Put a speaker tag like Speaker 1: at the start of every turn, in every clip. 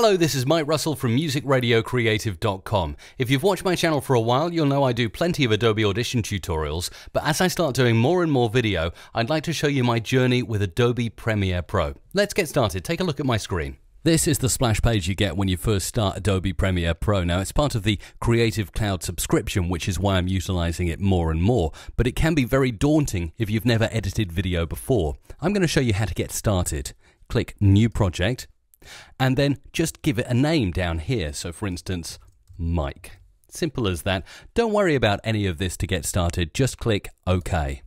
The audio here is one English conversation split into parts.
Speaker 1: Hello, this is Mike Russell from musicradiocreative.com. If you've watched my channel for a while, you'll know I do plenty of Adobe Audition tutorials, but as I start doing more and more video, I'd like to show you my journey with Adobe Premiere Pro. Let's get started. Take a look at my screen. This is the splash page you get when you first start Adobe Premiere Pro. Now, it's part of the Creative Cloud subscription, which is why I'm utilizing it more and more, but it can be very daunting if you've never edited video before. I'm going to show you how to get started. Click New Project, and then just give it a name down here. So, for instance, Mike. Simple as that. Don't worry about any of this to get started, just click OK.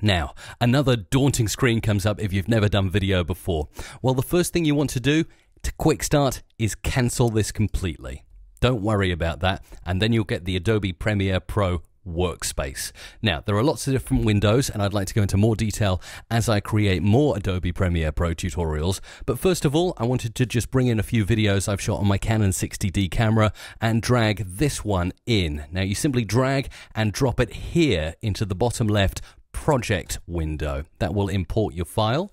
Speaker 1: Now, another daunting screen comes up if you've never done video before. Well, the first thing you want to do to quick start is cancel this completely. Don't worry about that, and then you'll get the Adobe Premiere Pro workspace. Now, there are lots of different windows, and I'd like to go into more detail as I create more Adobe Premiere Pro tutorials. But first of all, I wanted to just bring in a few videos I've shot on my Canon 60D camera and drag this one in. Now, you simply drag and drop it here into the bottom left project window. That will import your file,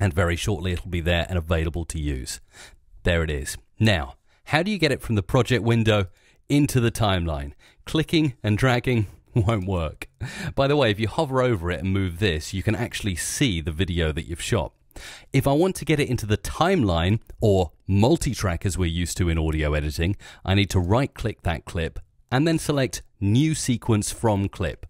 Speaker 1: and very shortly it'll be there and available to use. There it is. Now, how do you get it from the project window into the timeline? Clicking and dragging won't work. By the way, if you hover over it and move this, you can actually see the video that you've shot. If I want to get it into the timeline or multi-track as we're used to in audio editing, I need to right click that clip and then select new sequence from clip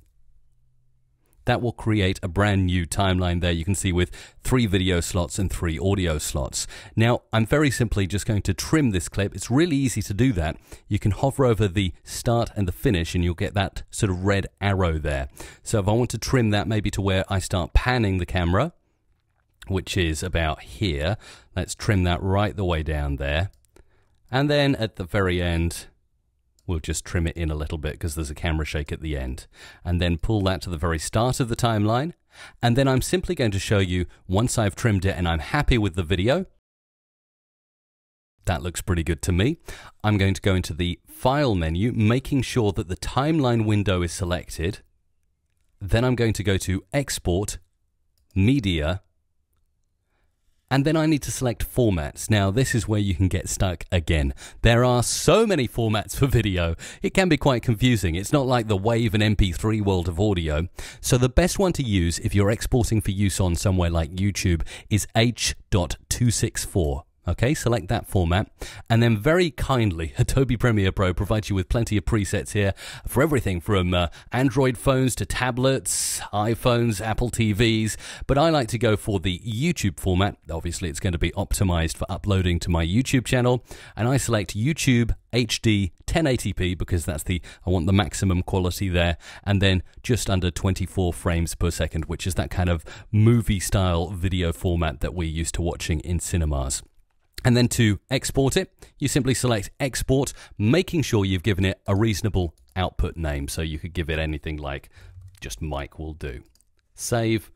Speaker 1: that will create a brand new timeline there you can see with three video slots and three audio slots. Now, I'm very simply just going to trim this clip. It's really easy to do that. You can hover over the start and the finish and you'll get that sort of red arrow there. So if I want to trim that maybe to where I start panning the camera, which is about here, let's trim that right the way down there. And then at the very end, We'll just trim it in a little bit because there's a camera shake at the end. And then pull that to the very start of the timeline. And then I'm simply going to show you once I've trimmed it and I'm happy with the video. That looks pretty good to me. I'm going to go into the File menu, making sure that the timeline window is selected. Then I'm going to go to Export, Media, and then I need to select formats. Now, this is where you can get stuck again. There are so many formats for video, it can be quite confusing. It's not like the WAV and MP3 world of audio. So, the best one to use if you're exporting for use on somewhere like YouTube is H.264. Okay, select that format. And then very kindly, Adobe Premiere Pro provides you with plenty of presets here for everything from uh, Android phones to tablets, iPhones, Apple TVs. But I like to go for the YouTube format. Obviously, it's going to be optimized for uploading to my YouTube channel. And I select YouTube HD 1080p because that's the I want the maximum quality there and then just under 24 frames per second which is that kind of movie style video format that we're used to watching in cinemas. And then to export it, you simply select export, making sure you've given it a reasonable output name. So you could give it anything like just Mike will do. Save,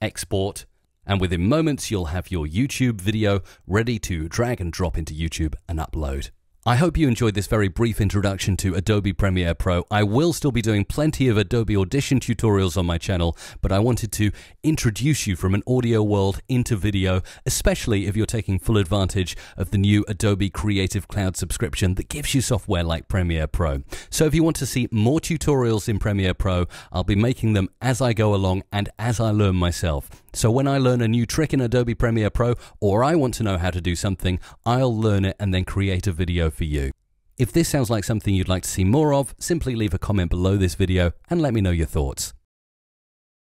Speaker 1: export, and within moments you'll have your YouTube video ready to drag and drop into YouTube and upload. I hope you enjoyed this very brief introduction to Adobe Premiere Pro. I will still be doing plenty of Adobe Audition tutorials on my channel, but I wanted to introduce you from an audio world into video, especially if you're taking full advantage of the new Adobe Creative Cloud subscription that gives you software like Premiere Pro. So if you want to see more tutorials in Premiere Pro, I'll be making them as I go along and as I learn myself. So when I learn a new trick in Adobe Premiere Pro, or I want to know how to do something, I'll learn it and then create a video for you. If this sounds like something you'd like to see more of, simply leave a comment below this video and let me know your thoughts.